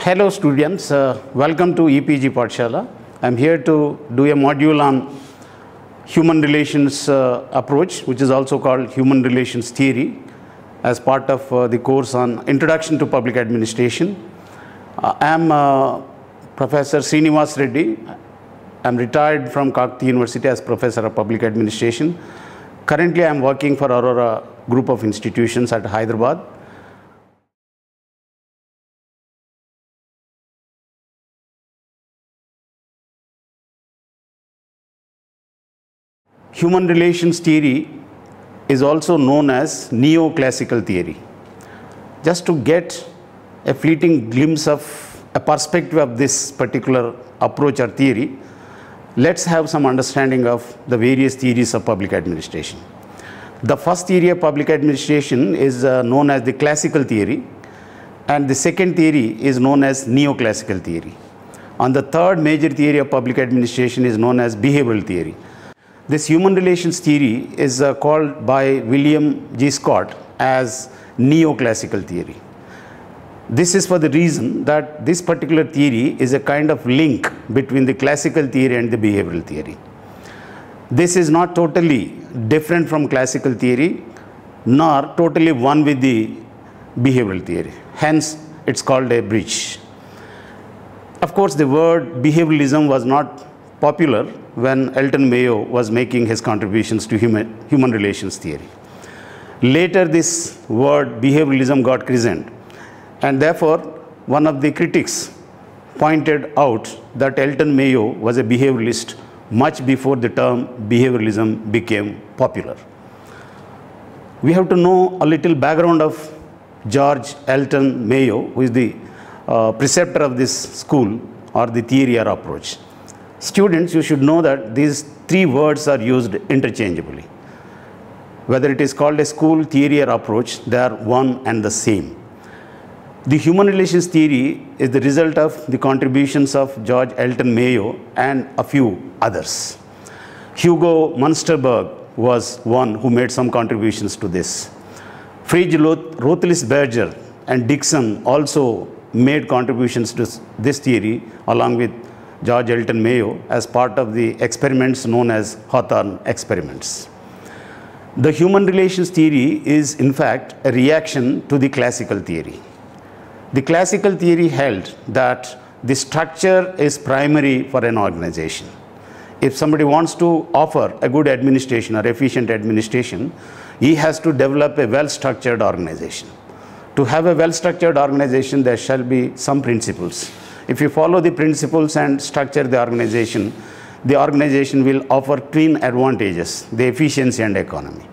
Hello students, uh, welcome to EPG Pathshala. I'm here to do a module on human relations uh, approach, which is also called human relations theory, as part of uh, the course on Introduction to Public Administration. Uh, I'm uh, Professor Srinivas Reddy. I'm retired from Kakatiya University as Professor of Public Administration. Currently, I'm working for Aurora Group of Institutions at Hyderabad. Human relations theory is also known as neoclassical theory. Just to get a fleeting glimpse of a perspective of this particular approach or theory, let's have some understanding of the various theories of public administration. The first theory of public administration is uh, known as the classical theory, and the second theory is known as neoclassical theory. And the third major theory of public administration is known as behavioral theory. This human relations theory is uh, called by William G. Scott as neoclassical theory. This is for the reason that this particular theory is a kind of link between the classical theory and the behavioral theory. This is not totally different from classical theory nor totally one with the behavioral theory. Hence, it's called a bridge. Of course, the word behavioralism was not popular when Elton Mayo was making his contributions to human, human relations theory. Later, this word behavioralism got christened, and therefore, one of the critics pointed out that Elton Mayo was a behavioralist much before the term behavioralism became popular. We have to know a little background of George Elton Mayo, who is the uh, preceptor of this school or the theory or approach. Students, you should know that these three words are used interchangeably. Whether it is called a school theory or approach, they are one and the same. The human relations theory is the result of the contributions of George Elton Mayo and a few others. Hugo Munsterberg was one who made some contributions to this. Friedrich Roethlisberger and Dickson also made contributions to this theory along with George Elton Mayo as part of the experiments known as Hawthorne experiments. The human relations theory is in fact a reaction to the classical theory. The classical theory held that the structure is primary for an organization. If somebody wants to offer a good administration or efficient administration, he has to develop a well-structured organization. To have a well-structured organization, there shall be some principles. If you follow the principles and structure the organization, the organization will offer twin advantages, the efficiency and economy.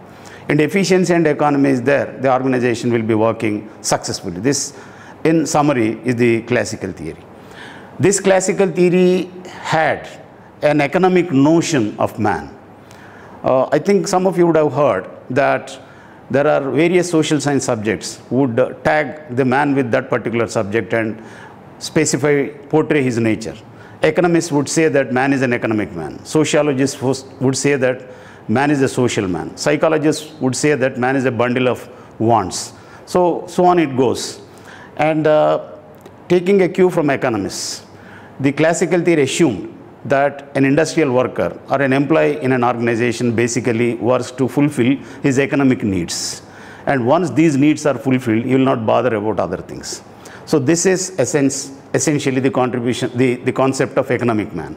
And efficiency and economy is there, the organization will be working successfully. This, in summary, is the classical theory. This classical theory had an economic notion of man. Uh, I think some of you would have heard that there are various social science subjects would tag the man with that particular subject and specify, portray his nature. Economists would say that man is an economic man. Sociologists would say that man is a social man. Psychologists would say that man is a bundle of wants. So, so on it goes. And uh, taking a cue from economists, the classical theory assumed that an industrial worker or an employee in an organization basically works to fulfill his economic needs. And once these needs are fulfilled, he will not bother about other things. So this is essence, essentially the contribution, the, the concept of economic man,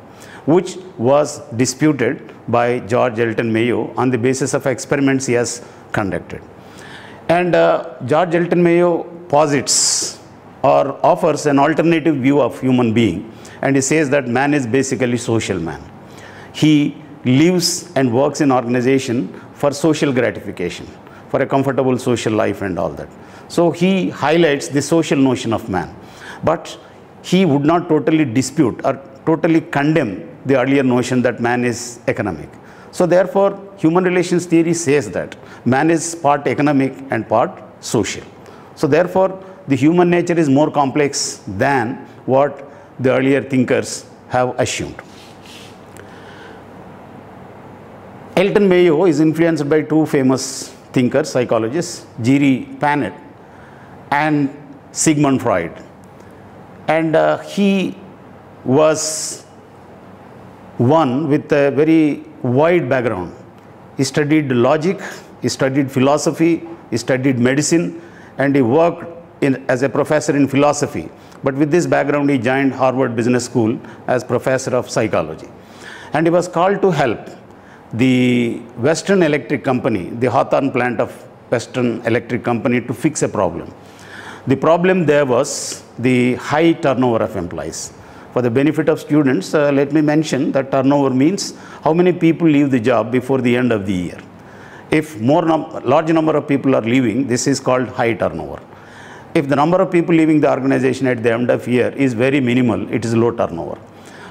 which was disputed by George Elton Mayo on the basis of experiments he has conducted. And uh, George Elton Mayo posits or offers an alternative view of human being and he says that man is basically social man. He lives and works in organization for social gratification, for a comfortable social life and all that. So he highlights the social notion of man. But he would not totally dispute or totally condemn the earlier notion that man is economic. So therefore, human relations theory says that man is part economic and part social. So therefore, the human nature is more complex than what the earlier thinkers have assumed. Elton Mayo is influenced by two famous thinkers, psychologists, Pierre Janet and Sigmund Freud. And uh, he was one with a very wide background. He studied logic, he studied philosophy, he studied medicine, and he worked in, as a professor in philosophy. But with this background, he joined Harvard Business School as professor of psychology. And he was called to help the Western Electric Company, the Hawthorne plant of Western Electric Company, to fix a problem. The problem there was the high turnover of employees. For the benefit of students, uh, let me mention that turnover means how many people leave the job before the end of the year. If more num large number of people are leaving, this is called high turnover. If the number of people leaving the organization at the end of year is very minimal, it is low turnover.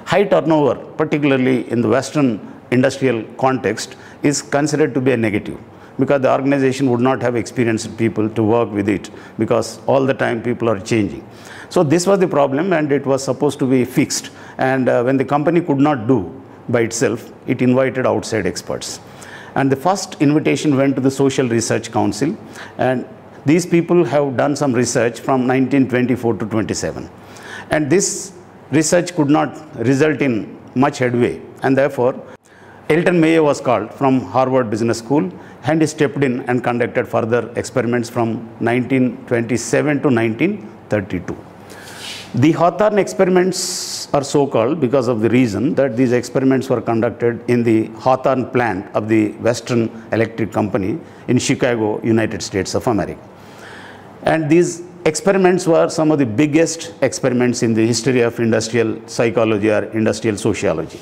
High turnover, particularly in the Western industrial context, is considered to be a negative because the organization would not have experienced people to work with it because all the time people are changing. So this was the problem and it was supposed to be fixed. And uh, when the company could not do by itself, it invited outside experts. And the first invitation went to the Social Research Council and these people have done some research from 1924 to 27. And this research could not result in much headway and therefore Elton Mayo was called from Harvard Business School and stepped in and conducted further experiments from 1927 to 1932. The Hawthorne experiments are so called because of the reason that these experiments were conducted in the Hawthorne plant of the Western Electric Company in Chicago, United States of America. And these experiments were some of the biggest experiments in the history of industrial psychology or industrial sociology.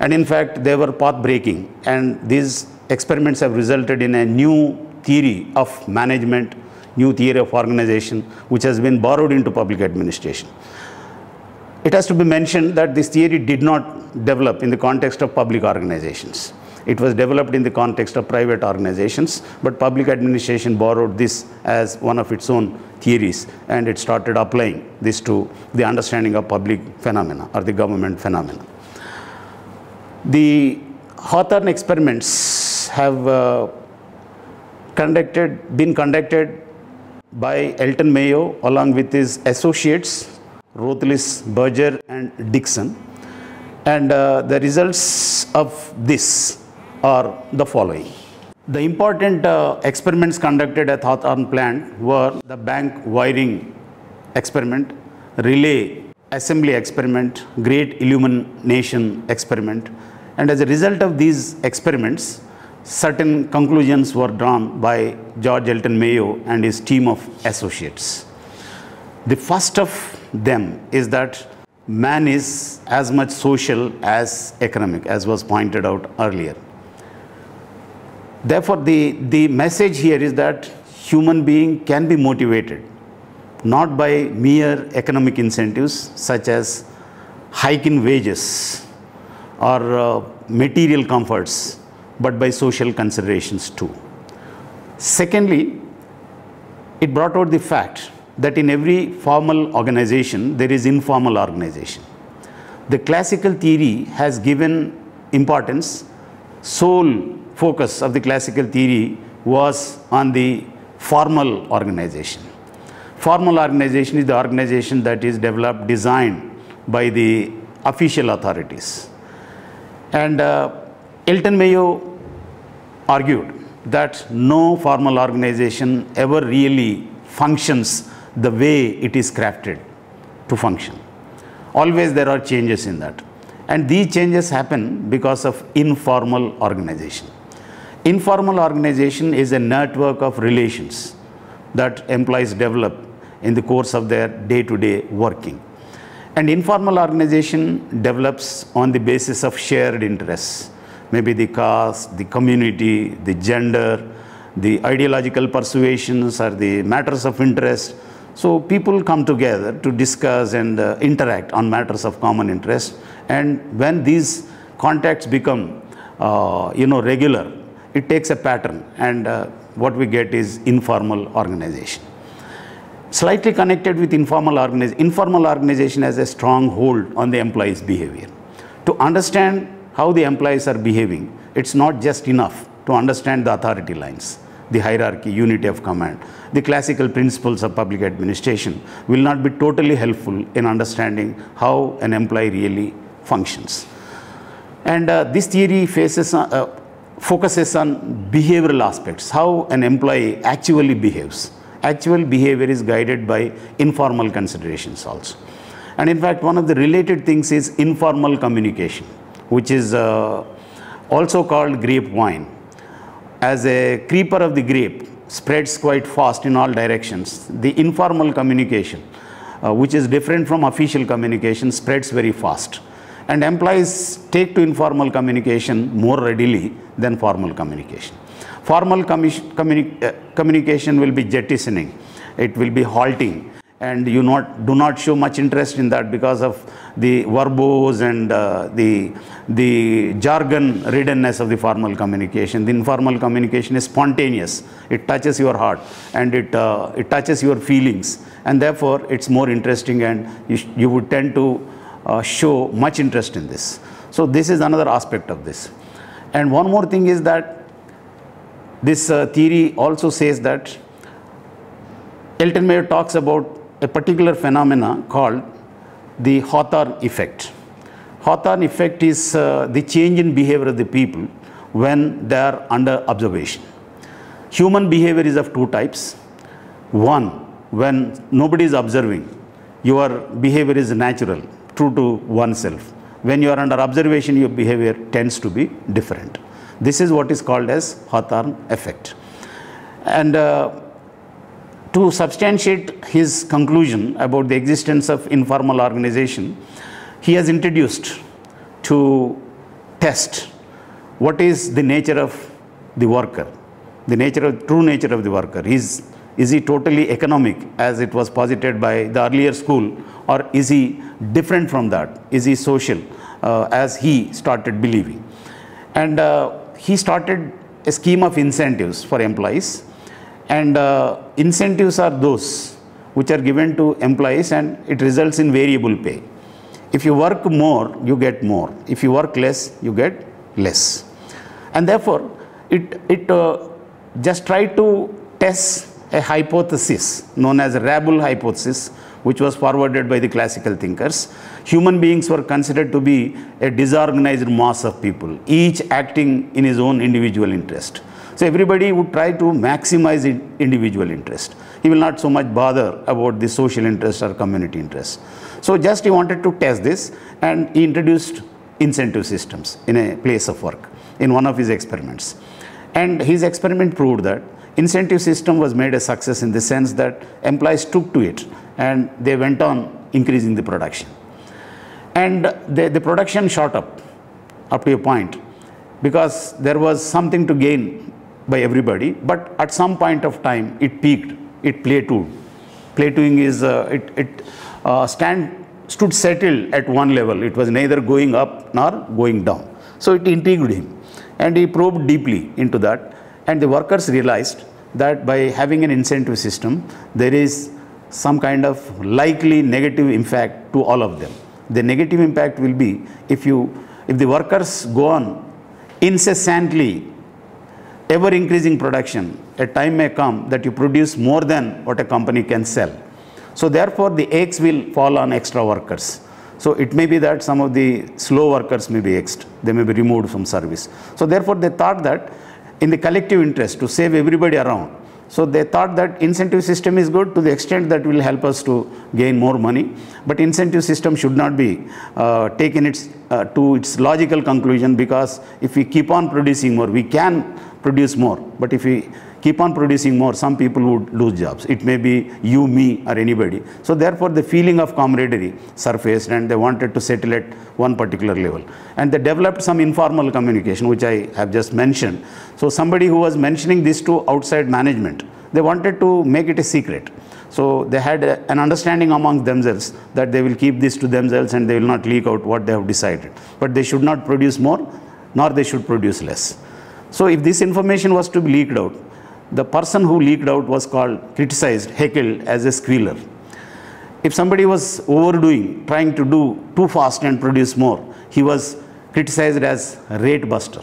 And in fact, they were path breaking. And these experiments have resulted in a new theory of management, new theory of organization, which has been borrowed into public administration. It has to be mentioned that this theory did not develop in the context of public organizations. It was developed in the context of private organizations, but public administration borrowed this as one of its own theories and it started applying this to the understanding of public phenomena or the government phenomena. The Hawthorne experiments have uh, conducted, been conducted by Elton Mayo along with his associates Rothlis, Berger and Dickson. And uh, the results of this are the following. The important uh, experiments conducted at Hawthorne plant were the bank wiring experiment, relay assembly experiment, great illumination experiment, and as a result of these experiments, certain conclusions were drawn by George Elton Mayo and his team of associates. The first of them is that man is as much social as economic, as was pointed out earlier. Therefore, the, the message here is that human being can be motivated not by mere economic incentives such as hike in wages or uh, material comforts, but by social considerations too. Secondly, it brought out the fact that in every formal organization, there is informal organization. The classical theory has given importance, sole focus of the classical theory was on the formal organization. Formal organization is the organization that is developed, designed by the official authorities. And uh, Elton Mayo argued that no formal organization ever really functions the way it is crafted to function. Always there are changes in that. And these changes happen because of informal organization. Informal organization is a network of relations that employees develop in the course of their day-to-day -day working. And informal organization develops on the basis of shared interests, maybe the caste, the community, the gender, the ideological persuasions or the matters of interest. So people come together to discuss and uh, interact on matters of common interest. And when these contacts become, uh, you know, regular, it takes a pattern and uh, what we get is informal organization slightly connected with informal organization. Informal organization has a strong hold on the employee's behavior. To understand how the employees are behaving, it's not just enough to understand the authority lines. the hierarchy, unity of command. The classical principles of public administration will not be totally helpful in understanding how an employee really functions. And uh, this theory faces, uh, focuses on behavioral aspects, how an employee actually behaves. Actual behavior is guided by informal considerations also. And in fact, one of the related things is informal communication, which is uh, also called grapevine. As a creeper of the grape spreads quite fast in all directions, the informal communication, uh, which is different from official communication, spreads very fast and employees take to informal communication more readily than formal communication. Formal communi uh, communication will be jettisoning, it will be halting and you not, do not show much interest in that because of the verbose and uh, the, the jargon riddenness of the formal communication. The informal communication is spontaneous. It touches your heart and it, uh, it touches your feelings and therefore it's more interesting and you, you would tend to uh, show much interest in this. So this is another aspect of this. And one more thing is that this uh, theory also says that Elton Mayo talks about a particular phenomena called the Hawthorne effect. Hawthorne effect is uh, the change in behavior of the people when they are under observation. Human behavior is of two types. One, when nobody is observing, your behavior is natural true to oneself. When you are under observation, your behavior tends to be different. This is what is called as Hawthorne effect. And uh, to substantiate his conclusion about the existence of informal organization, he has introduced to test what is the nature of the worker, the nature of true nature of the worker. Is, is he totally economic as it was posited by the earlier school or is he different from that? Is he social uh, as he started believing? And uh, he started a scheme of incentives for employees. And uh, incentives are those which are given to employees and it results in variable pay. If you work more, you get more. If you work less, you get less. And therefore, it, it uh, just try to test a hypothesis known as a Rabble hypothesis which was forwarded by the classical thinkers. Human beings were considered to be a disorganized mass of people, each acting in his own individual interest. So everybody would try to maximize individual interest. He will not so much bother about the social interest or community interest. So just he wanted to test this and he introduced incentive systems in a place of work in one of his experiments. And his experiment proved that incentive system was made a success in the sense that employees took to it and they went on increasing the production. And the, the production shot up, up to a point, because there was something to gain by everybody, but at some point of time it peaked, it plateaued. Plateauing is, uh, it, it uh, stand, stood settled at one level. It was neither going up nor going down. So it intrigued him and he probed deeply into that and the workers realized that by having an incentive system, there is some kind of likely negative impact to all of them. The negative impact will be if you if the workers go on incessantly ever increasing production, a time may come that you produce more than what a company can sell. So therefore the eggs will fall on extra workers. So it may be that some of the slow workers may be exed, they may be removed from service. So therefore they thought that in the collective interest to save everybody around, so they thought that incentive system is good to the extent that will help us to gain more money. But incentive system should not be uh, taken its, uh, to its logical conclusion because if we keep on producing more, we can produce more. But if we keep on producing more, some people would lose jobs. It may be you, me, or anybody. So therefore, the feeling of camaraderie surfaced and they wanted to settle at one particular level. And they developed some informal communication, which I have just mentioned. So somebody who was mentioning this to outside management, they wanted to make it a secret. So they had a, an understanding among themselves that they will keep this to themselves and they will not leak out what they have decided. But they should not produce more, nor they should produce less. So if this information was to be leaked out, the person who leaked out was called, criticized, heckled as a squealer. If somebody was overdoing, trying to do too fast and produce more, he was criticized as rate buster.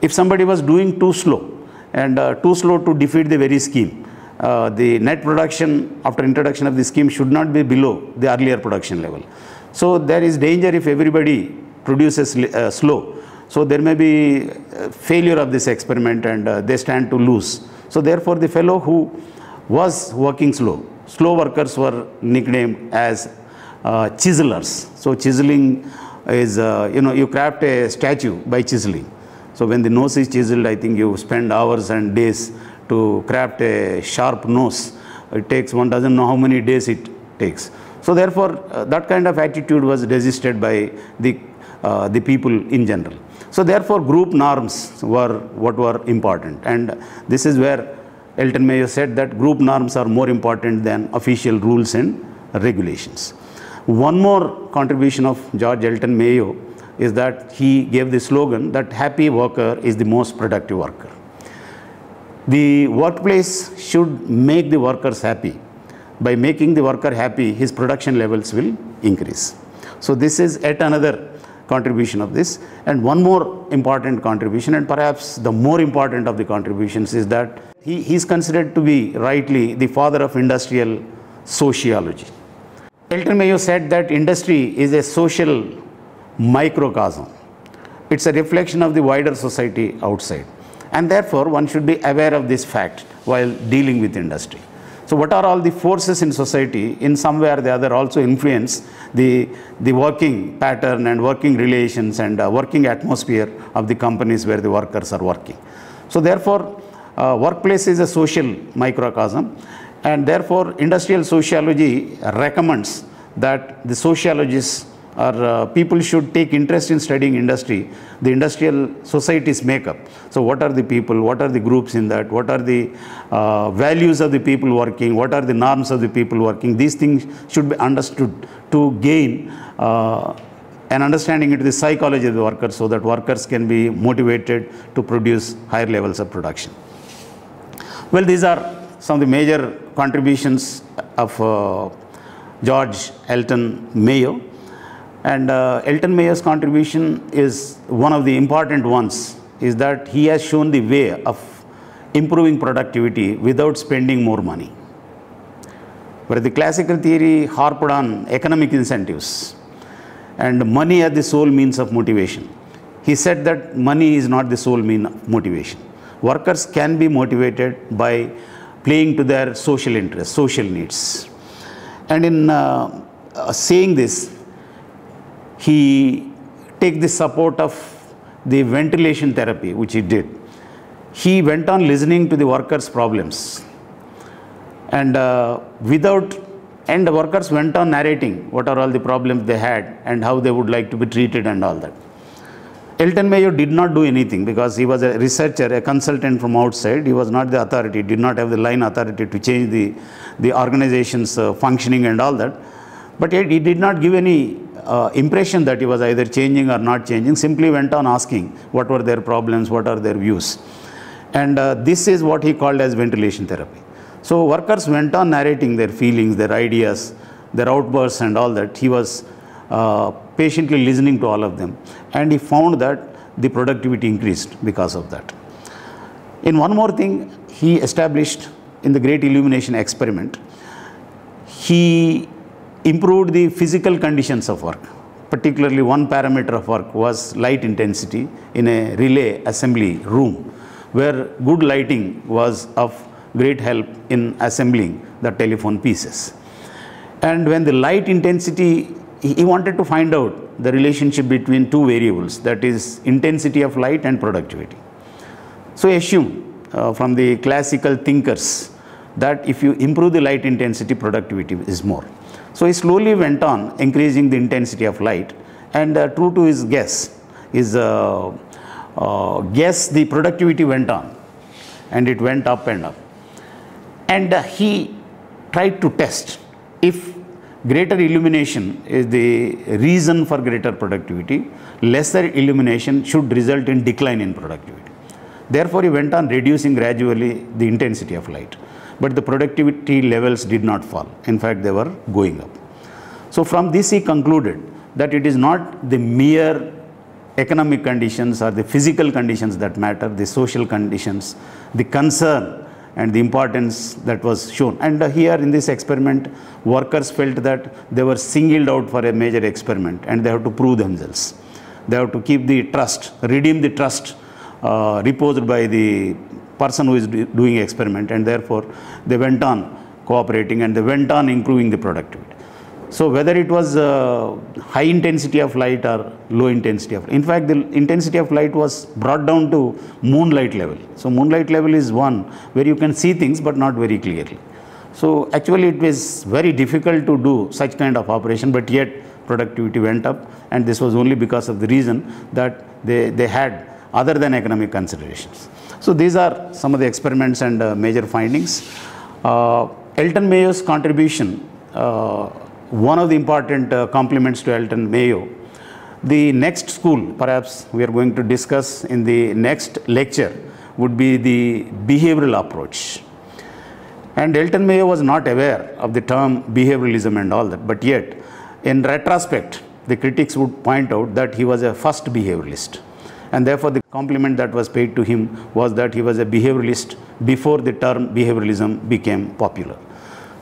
If somebody was doing too slow and uh, too slow to defeat the very scheme. Uh, the net production after introduction of the scheme should not be below the earlier production level. So there is danger if everybody produces uh, slow. So there may be uh, failure of this experiment and uh, they stand to lose. So therefore the fellow who was working slow, slow workers were nicknamed as uh, chiselers. So chiseling is, uh, you know, you craft a statue by chiseling. So when the nose is chiseled, I think you spend hours and days to craft a sharp nose. It takes, one doesn't know how many days it takes. So therefore, uh, that kind of attitude was resisted by the, uh, the people in general. So therefore, group norms were what were important. And this is where Elton Mayo said that group norms are more important than official rules and regulations. One more contribution of George Elton Mayo is that he gave the slogan that happy worker is the most productive worker. The workplace should make the workers happy. By making the worker happy, his production levels will increase. So this is yet another contribution of this. And one more important contribution, and perhaps the more important of the contributions, is that he, is considered to be rightly the father of industrial sociology. Elton Mayo said that industry is a social microcosm. It's a reflection of the wider society outside. And therefore, one should be aware of this fact while dealing with industry. So what are all the forces in society in some way or the other also influence the, the working pattern and working relations and uh, working atmosphere of the companies where the workers are working. So therefore, uh, workplace is a social microcosm and therefore industrial sociology recommends that the sociologists or uh, people should take interest in studying industry, the industrial society's makeup. So what are the people, what are the groups in that, what are the uh, values of the people working, what are the norms of the people working, these things should be understood to gain uh, an understanding into the psychology of the workers so that workers can be motivated to produce higher levels of production. Well, these are some of the major contributions of uh, George Elton Mayo. And uh, Elton Mayo's contribution is one of the important ones, is that he has shown the way of improving productivity without spending more money. Where the classical theory harped on economic incentives and money as the sole means of motivation. He said that money is not the sole mean of motivation. Workers can be motivated by playing to their social interests, social needs. And in uh, uh, saying this, he take the support of the ventilation therapy, which he did. He went on listening to the workers' problems. And uh, without, and the workers went on narrating what are all the problems they had and how they would like to be treated and all that. Elton Mayo did not do anything because he was a researcher, a consultant from outside. He was not the authority, did not have the line authority to change the, the organization's uh, functioning and all that. But yet he did not give any uh, impression that he was either changing or not changing, simply went on asking what were their problems, what are their views. And uh, this is what he called as ventilation therapy. So workers went on narrating their feelings, their ideas, their outbursts and all that. He was uh, patiently listening to all of them. And he found that the productivity increased because of that. In one more thing, he established in the great illumination experiment, he improved the physical conditions of work. Particularly one parameter of work was light intensity in a relay assembly room where good lighting was of great help in assembling the telephone pieces. And when the light intensity, he wanted to find out the relationship between two variables, that is intensity of light and productivity. So assume uh, from the classical thinkers that if you improve the light intensity, productivity is more. So he slowly went on increasing the intensity of light and uh, true to his guess, his uh, uh, guess the productivity went on and it went up and up. And uh, he tried to test if greater illumination is the reason for greater productivity, lesser illumination should result in decline in productivity. Therefore, he went on reducing gradually the intensity of light but the productivity levels did not fall. In fact, they were going up. So from this he concluded that it is not the mere economic conditions or the physical conditions that matter, the social conditions, the concern and the importance that was shown. And here in this experiment, workers felt that they were singled out for a major experiment and they have to prove themselves. They have to keep the trust, redeem the trust uh, reposed by the person who is do doing experiment and therefore they went on cooperating and they went on improving the productivity. So whether it was uh, high intensity of light or low intensity of, in fact, the intensity of light was brought down to moonlight level. So moonlight level is one where you can see things but not very clearly. So actually it was very difficult to do such kind of operation, but yet productivity went up and this was only because of the reason that they, they had other than economic considerations. So these are some of the experiments and uh, major findings. Uh, Elton Mayo's contribution uh, one of the important uh, compliments to Elton Mayo. The next school, perhaps we are going to discuss in the next lecture, would be the behavioral approach. And Elton Mayo was not aware of the term behavioralism and all that, but yet, in retrospect, the critics would point out that he was a first behavioralist. And therefore, the compliment that was paid to him was that he was a behavioralist before the term behavioralism became popular.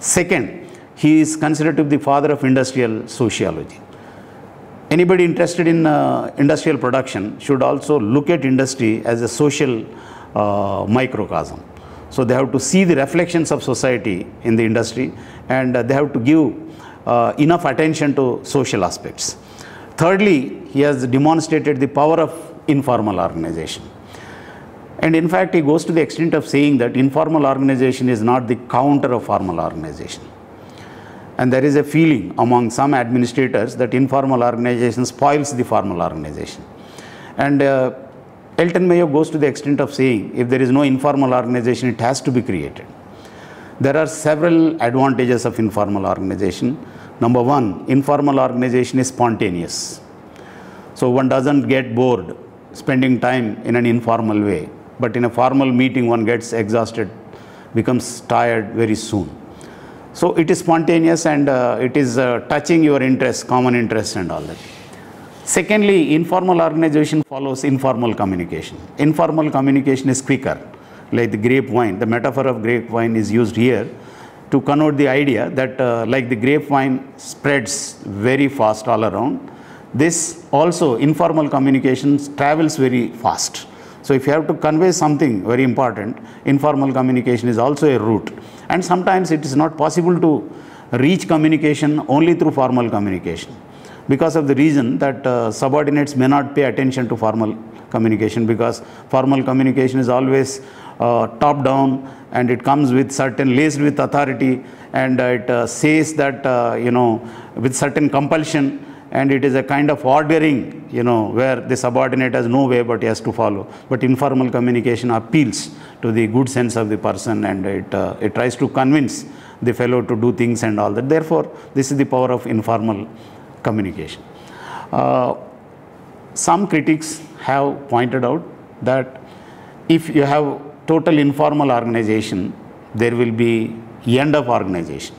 Second, he is considered to be the father of industrial sociology. Anybody interested in uh, industrial production should also look at industry as a social uh, microcosm. So they have to see the reflections of society in the industry and uh, they have to give uh, enough attention to social aspects. Thirdly, he has demonstrated the power of informal organization. And in fact, he goes to the extent of saying that informal organization is not the counter of formal organization. And there is a feeling among some administrators that informal organization spoils the formal organization. And uh, Elton Mayo goes to the extent of saying if there is no informal organization, it has to be created. There are several advantages of informal organization. Number one, informal organization is spontaneous. So one doesn't get bored spending time in an informal way. But in a formal meeting, one gets exhausted, becomes tired very soon. So it is spontaneous and uh, it is uh, touching your interests, common interests and all that. Secondly, informal organization follows informal communication. Informal communication is quicker, like the grapevine. The metaphor of grapevine is used here to connote the idea that uh, like the grapevine spreads very fast all around, this also informal communications travels very fast. So if you have to convey something very important, informal communication is also a route. And sometimes it is not possible to reach communication only through formal communication because of the reason that uh, subordinates may not pay attention to formal communication because formal communication is always uh, top down and it comes with certain laced with authority and uh, it says that uh, you know with certain compulsion and it is a kind of ordering, you know, where the subordinate has no way but he has to follow. But informal communication appeals to the good sense of the person and it, uh, it tries to convince the fellow to do things and all that. Therefore, this is the power of informal communication. Uh, some critics have pointed out that if you have total informal organization, there will be end of organization.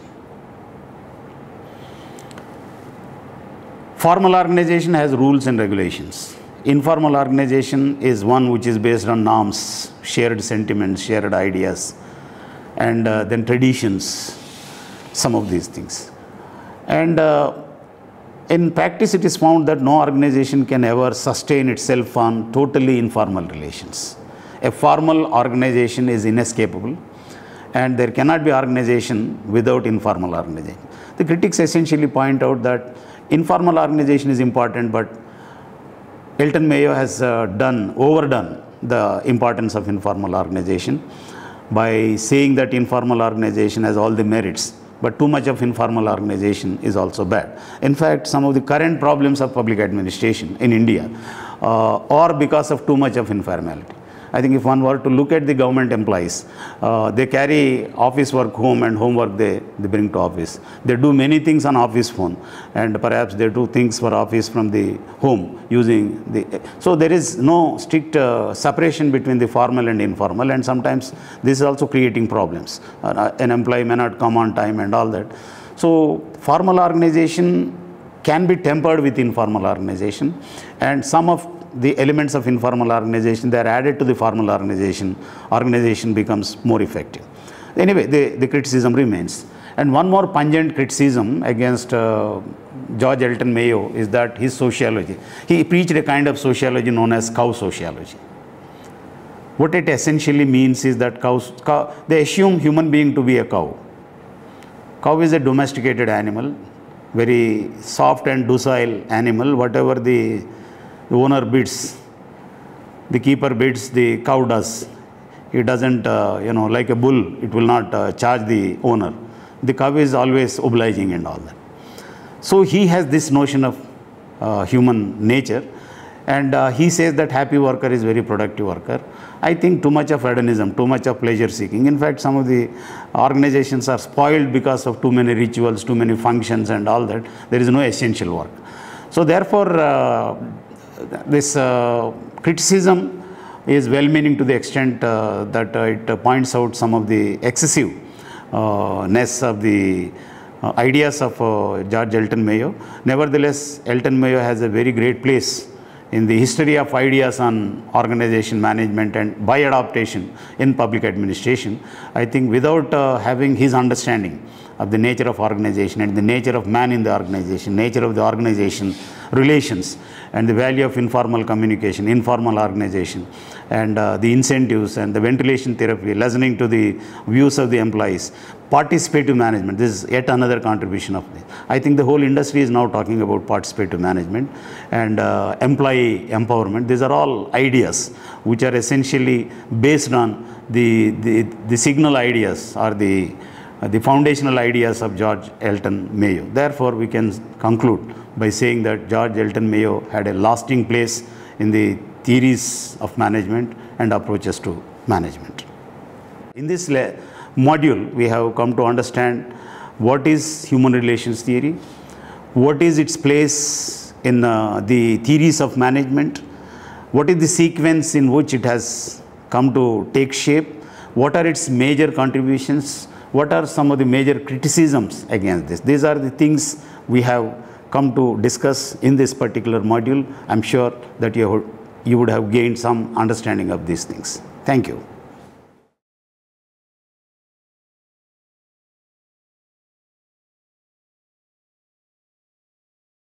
Formal organization has rules and regulations. Informal organization is one which is based on norms, shared sentiments, shared ideas, and uh, then traditions, some of these things. And uh, in practice, it is found that no organization can ever sustain itself on totally informal relations. A formal organization is inescapable, and there cannot be organization without informal organization. The critics essentially point out that informal organization is important, but Elton Mayo has uh, done, overdone the importance of informal organization by saying that informal organization has all the merits, but too much of informal organization is also bad. In fact, some of the current problems of public administration in India uh, are because of too much of informality. I think if one were to look at the government employees, uh, they carry office work home and homework they, they bring to office. They do many things on office phone and perhaps they do things for office from the home using the... So there is no strict uh, separation between the formal and informal and sometimes this is also creating problems. Uh, an employee may not come on time and all that. So formal organization can be tempered with informal organization and some of the elements of informal organization, they are added to the formal organization, organization becomes more effective. Anyway, the, the criticism remains. And one more pungent criticism against uh, George Elton Mayo is that his sociology, he preached a kind of sociology known as cow sociology. What it essentially means is that cows, cow, they assume human being to be a cow. Cow is a domesticated animal, very soft and docile animal. Whatever the, the owner bids, the keeper bids, the cow does. It doesn't, uh, you know, like a bull, it will not uh, charge the owner. The cow is always obliging and all that. So he has this notion of uh, human nature and uh, he says that happy worker is very productive worker. I think too much of hedonism, too much of pleasure seeking. In fact, some of the organizations are spoiled because of too many rituals, too many functions and all that. There is no essential work. So therefore, uh, this uh, criticism is well-meaning to the extent uh, that uh, it points out some of the excessiveness of the ideas of George Elton Mayo. Nevertheless, Elton Mayo has a very great place in the history of ideas on organization management and by adaptation in public administration. I think without uh, having his understanding of the nature of organization and the nature of man in the organization, nature of the organization relations and the value of informal communication, informal organization and uh, the incentives and the ventilation therapy, listening to the views of the employees, participative management. This is yet another contribution of this. I think the whole industry is now talking about participative management and uh, employee empowerment. These are all ideas which are essentially based on the, the, the signal ideas or the the foundational ideas of George Elton Mayo. Therefore, we can conclude by saying that George Elton Mayo had a lasting place in the theories of management and approaches to management. In this module, we have come to understand what is human relations theory, what is its place in uh, the theories of management, what is the sequence in which it has come to take shape, what are its major contributions, what are some of the major criticisms against this. These are the things we have come to discuss in this particular module. I'm sure that you, you would have gained some understanding of these things. Thank you.